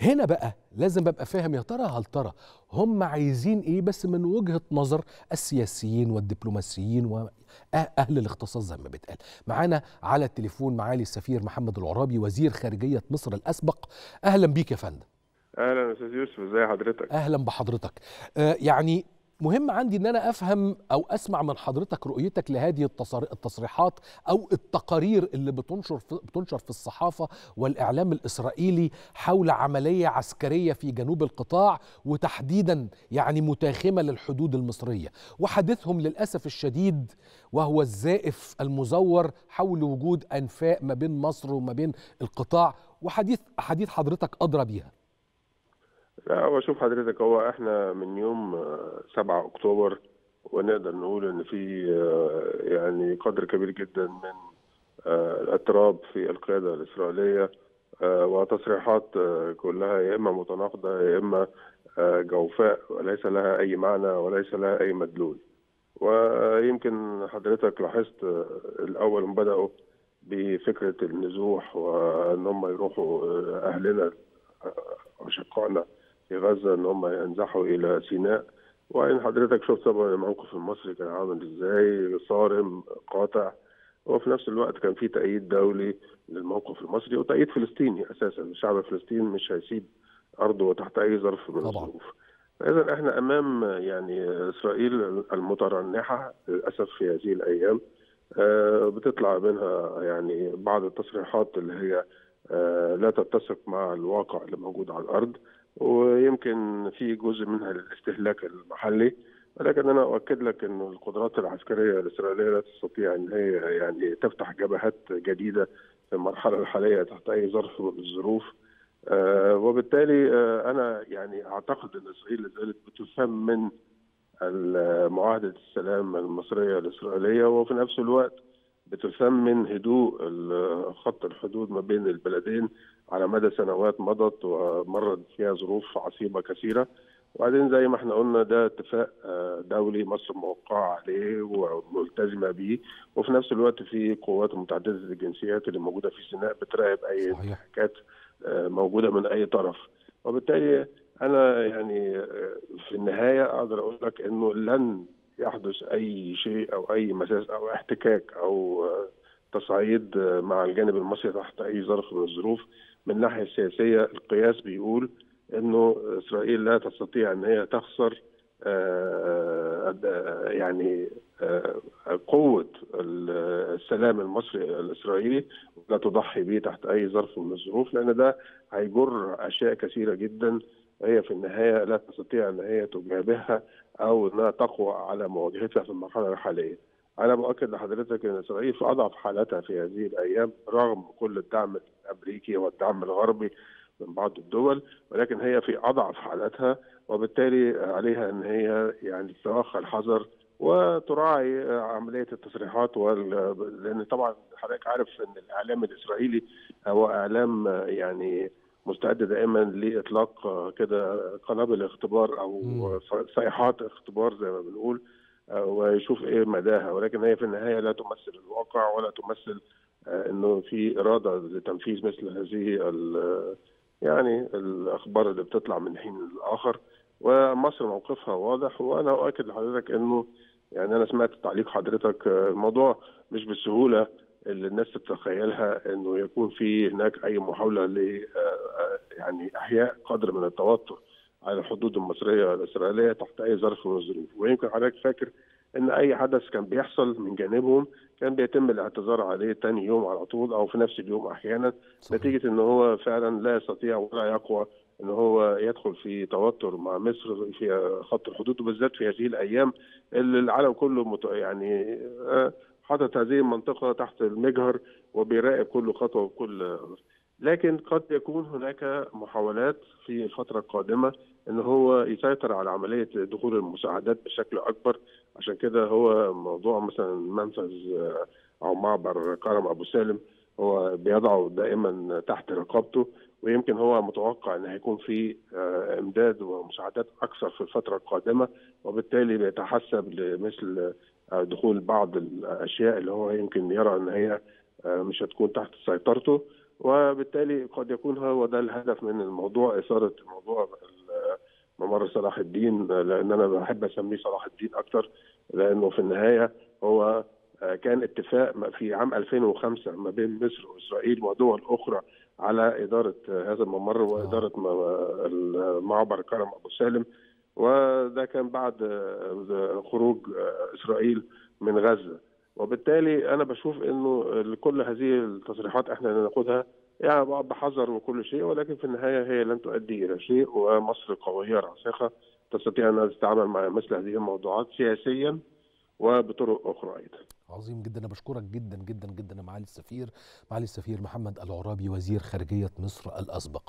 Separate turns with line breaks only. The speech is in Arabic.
هنا بقى لازم ابقى فاهم يا ترى هل ترى هم عايزين إيه؟ بس من وجهة نظر السياسيين والدبلوماسيين واهل الاختصاص زي ما بيتقال. معانا على التليفون معالي السفير محمد العرابي وزير خارجية مصر الأسبق. أهلا بيك يا فندم.
أهلا أستاذ يوسف ازي حضرتك؟
أهلا بحضرتك. آه يعني مهم عندي إن أنا أفهم أو أسمع من حضرتك رؤيتك لهذه التصريحات أو التقارير اللي بتنشر في بتنشر في الصحافة والإعلام الإسرائيلي حول عملية عسكرية في جنوب القطاع وتحديدا يعني متاخمة للحدود المصرية. وحديثهم للأسف الشديد وهو الزائف المزور حول وجود انفاق ما بين مصر وما بين القطاع وحديث حديث حضرتك أدرى بيها.
لا هو شوف حضرتك هو إحنا من يوم 7 أكتوبر ونقدر نقول إن في يعني قدر كبير جدا من الاضطراب في القيادة الإسرائيلية وتصريحات كلها يا إما متناقضة يا إما جوفاء وليس لها أي معنى وليس لها أي مدلول. ويمكن حضرتك لاحظت الأول بدأوا بفكرة النزوح وإن هم يروحوا أهلنا اشقائنا في غزة أن هم ينزحوا إلى سيناء. وإن حضرتك شفت طبعا الموقف المصري كان عامل إزاي صارم قاطع. وفي نفس الوقت كان في تأييد دولي للموقف المصري وتأييد فلسطيني أساسا. الشعب الفلسطيني مش هيسيب أرضه تحت أي ظرف من. الظروف. فاذا إحنا أمام يعني إسرائيل المترنحة للأسف في هذه الأيام. بتطلع منها يعني بعض التصريحات اللي هي لا تتسق مع الواقع اللي موجود على الأرض. ويمكن في جزء منها للاستهلاك المحلي ولكن أنا أؤكد لك ان القدرات العسكرية الإسرائيلية لا تستطيع إن هي يعني تفتح جبهات جديدة في المرحلة الحالية تحت أي ظرف من الظروف آه وبالتالي آه أنا يعني أعتقد إن إسرائيل لازالت بتفهم من معاهده السلام المصرية الإسرائيلية وفي نفس الوقت بتثمن هدوء خط الحدود ما بين البلدين على مدى سنوات مضت ومرت فيها ظروف عصيبة كثيرة. وبعدين زي ما إحنا قلنا ده اتفاق دولي مصر موقعة عليه وملتزمة به وفي نفس الوقت في قوات متعددة الجنسيات اللي موجودة في سيناء بتراقب أي انتهاكات موجودة من أي طرف. وبالتالي أنا يعني في النهاية أقدر أقول لك إنه لن يحدث أي شيء أو أي مساس أو احتكاك أو تصعيد مع الجانب المصري تحت أي ظرف من الظروف. من الناحية السياسية القياس بيقول إنه إسرائيل لا تستطيع إن هي تخسر يعني قوة السلام المصري الإسرائيلي لا تضحي به تحت أي ظرف من الظروف لأن ده هيجر أشياء كثيرة جدا هي في النهاية لا تستطيع أن هي تجابهها أو أنها تقوى على مواجهتها في المرحلة الحالية. أنا باكد لحضرتك أن إسرائيل في أضعف حالاتها في هذه الأيام رغم كل الدعم الأمريكي والدعم الغربي من بعض الدول ولكن هي في أضعف حالاتها وبالتالي عليها أن هي يعني تتوخى الحذر وتراعي عملية التصريحات وال... لأن طبعا حضرتك عارف إن الإعلام الإسرائيلي هو إعلام يعني مستعد دائما لإطلاق كده قنابل اختبار أو صيحات اختبار زي ما بنقول ويشوف إيه مداها. ولكن هي في النهاية لا تمثل الواقع ولا تمثل إنه في إرادة لتنفيذ مثل هذه يعني الأخبار اللي بتطلع من حين لآخر. ومصر موقفها واضح وأنا أؤكد لحضرتك إنه يعني أنا سمعت تعليق حضرتك الموضوع مش بالسهولة اللي الناس تتخيلها إنه يكون في هناك أي محاولة ل يعني أحياء قدر من التوتر على الحدود المصرية الاسرائيليه تحت أي ظرف من الظروف ويمكن حضرتك فاكر إن أي حدث كان بيحصل من جانبهم كان بيتم الاعتذار عليه تاني يوم على طول أو في نفس اليوم أحيانا صحيح. نتيجة إن هو فعلا لا يستطيع ولا يقوى إن هو يدخل في توتر مع مصر في خط الحدود وبالذات في هذه الأيام اللي العالم كله مت... يعني حاطط هذه المنطقة تحت المجهر وبيراقب كل خطوة وكل لكن قد يكون هناك محاولات في الفترة القادمة إن هو يسيطر على عملية دخول المساعدات بشكل أكبر. عشان كده هو موضوع مثلا منفذ أو معبر كرم أبو سالم هو بيضعه دائما تحت رقابته ويمكن هو متوقع إن هيكون في إمداد ومساعدات أكثر في الفترة القادمة وبالتالي بيتحسب لمثل دخول بعض الأشياء اللي هو يمكن يرى إن هي مش هتكون تحت سيطرته. وبالتالي قد يكون هو ده الهدف من الموضوع إثارة موضوع ممر صلاح الدين لأن أنا بحب أسميه صلاح الدين أكتر لأنه في النهاية هو كان اتفاق في عام 2005 ما بين مصر وإسرائيل ودول أخرى على إدارة هذا الممر وإدارة معبر كرم أبو سالم وده كان بعد خروج إسرائيل من غزة. وبالتالي أنا بشوف إنه كل هذه التصريحات إحنا ناخدها يعني بحذر وكل شيء ولكن في النهاية هي لن تؤدي إلى شيء ومصر قوية راسخة تستطيع انها تتعامل مع مثل هذه الموضوعات سياسيا وبطرق أخرى أيضا.
عظيم جدا أنا بشكرك جدا جدا جدا معالي السفير معالي السفير محمد العرابي وزير خارجية مصر الأسبق.